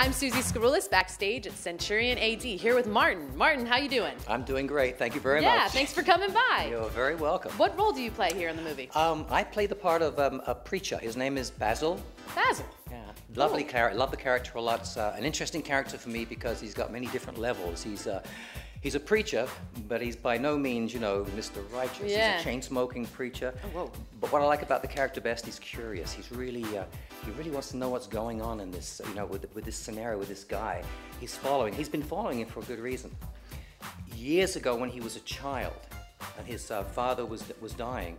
I'm Suzy Skarulis, backstage at Centurion AD, here with Martin. Martin, how you doing? I'm doing great. Thank you very yeah, much. Yeah, thanks for coming by. You're very welcome. What role do you play here in the movie? Um, I play the part of um, a preacher. His name is Basil. Basil. Yeah, lovely character. Love the character a lot. It's uh, an interesting character for me because he's got many different levels. He's uh, he's a preacher, but he's by no means, you know, Mr. Righteous. Yeah. He's a chain-smoking preacher. Oh, whoa. But what I like about the character best, he's curious. He's really, uh, he really wants to know what's going on in this, you know, with, with this scenario, with this guy. He's following. He's been following him for a good reason. Years ago, when he was a child, and his uh, father was was dying,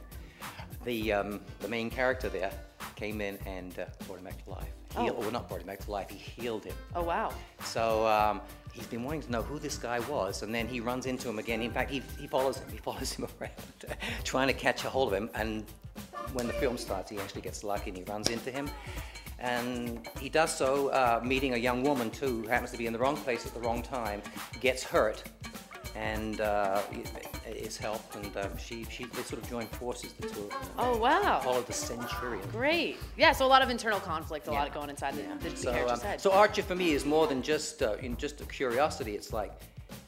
the um, the main character there came in and uh, brought him back to life. Heal, Oh. Well, not brought him back to life. He healed him. Oh, wow. So um, he's been wanting to know who this guy was, and then he runs into him again. In fact, he, he follows him. He follows him around, trying to catch a hold of him. And when the film starts, he actually gets lucky and he runs into him. And he does so, uh, meeting a young woman too, who happens to be in the wrong place at the wrong time, gets hurt, and uh, is helped. And um, she, she, they sort of joined forces, the two of them. Oh, wow. Follow the Centurion. Great. Yeah, so a lot of internal conflict, a lot Yeah. going inside the, the So, character's um, head. so Archer for me is more than just uh, in just a curiosity. It's like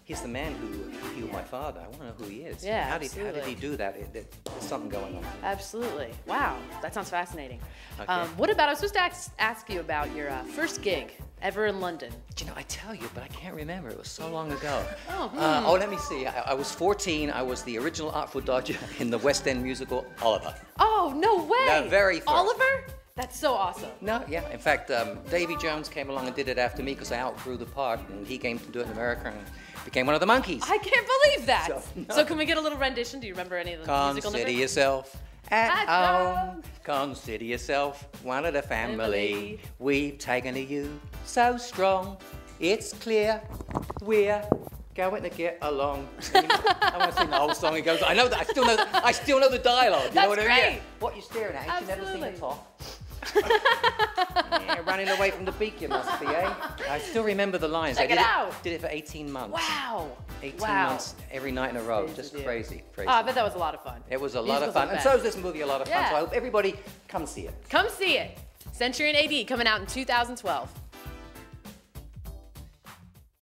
he's the man who healed my father. I want to know who he is. Yeah, how did how did he do that? It, it, there's something going on. Absolutely. Wow, that sounds fascinating. Okay. Um, what about, I was supposed to ask, ask you about your uh, first gig ever in London. Do you know, I tell you, but I can't remember. It was so long ago. Oh, hmm. Uh, oh let me see. I, I was 14. I was the original Artful Dodger in the West End musical Oliver. Oh, no way. The very first. Oliver? That's so awesome. No, yeah. In fact, um, Davy Jones came along and did it after me because I outgrew the part, and he came to do it in America and became one of the Monkees. I can't believe that. So- So, can we get a little rendition? Do you remember any of the musical Consider numbers? yourself at At home. Consider yourself one of the family. Family. We've taken to you so strong. It's clear we're going to get along. I want to sing the whole song. It goes. I know that. I still know. I still know the dialogue. You That's know what I mean? Yeah. What you staring at? Ain't you never seen a top? yeah, running away from the beak, you must be, eh? I still remember the lines. Check I did it out. Did it for 18 months. Wow. 18 wow. months every night in a row. Just you. crazy, crazy. Oh, I bet that was a lot of fun. It was a lot of Musicals fun. And so is this movie a lot of fun. Yeah. So I hope everybody come see it. Come see it. Centurion AD coming out in 2012.